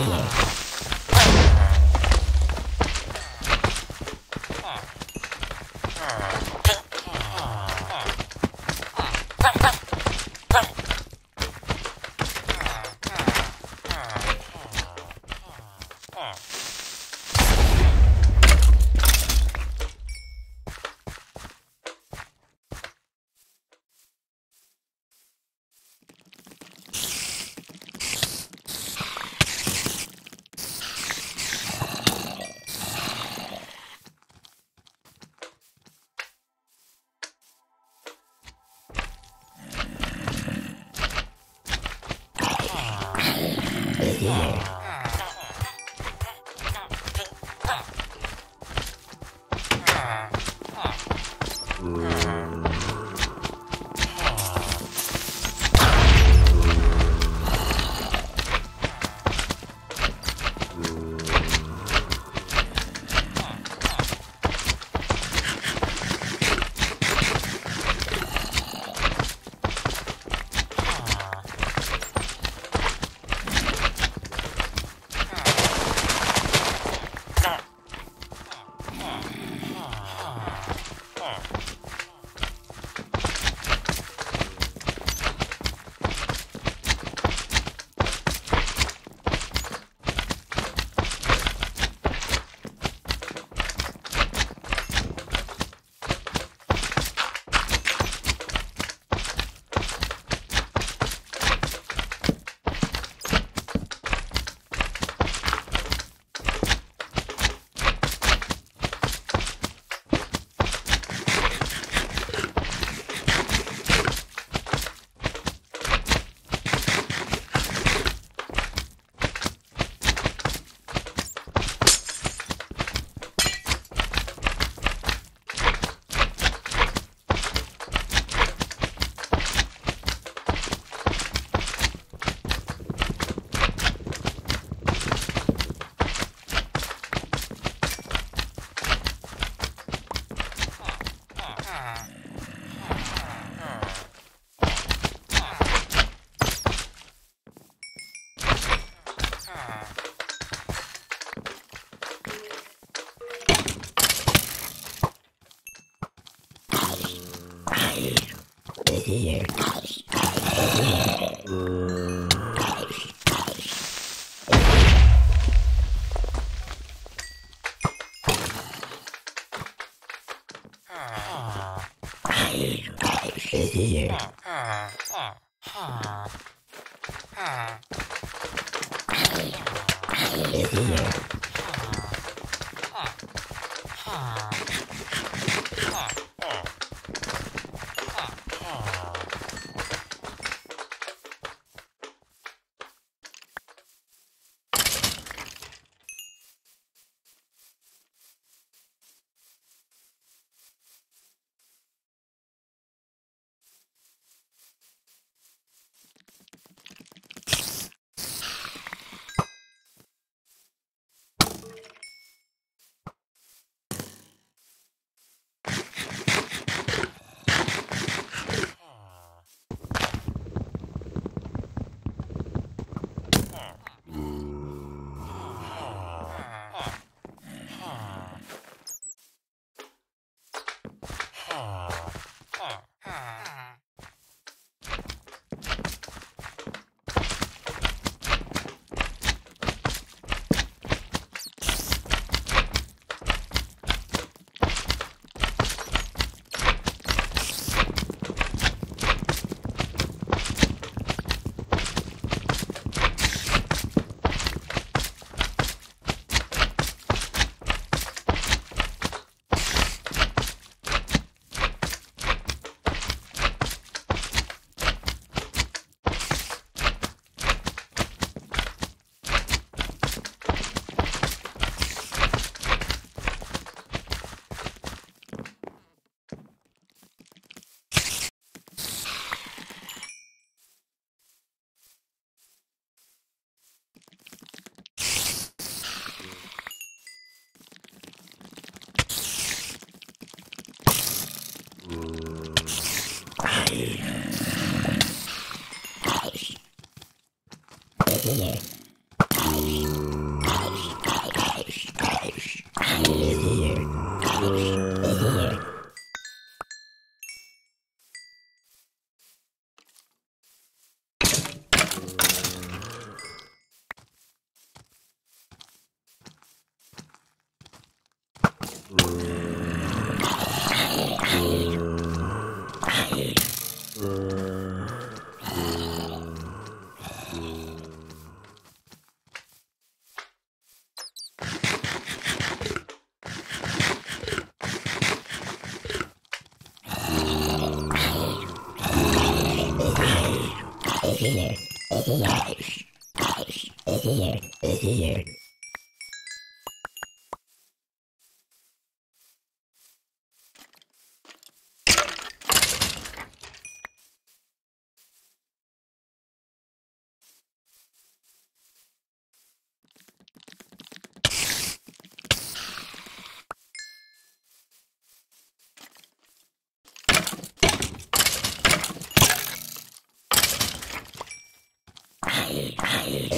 Oh. Yeah. you. Yeah.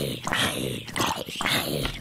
Hey, hey, hey, hey.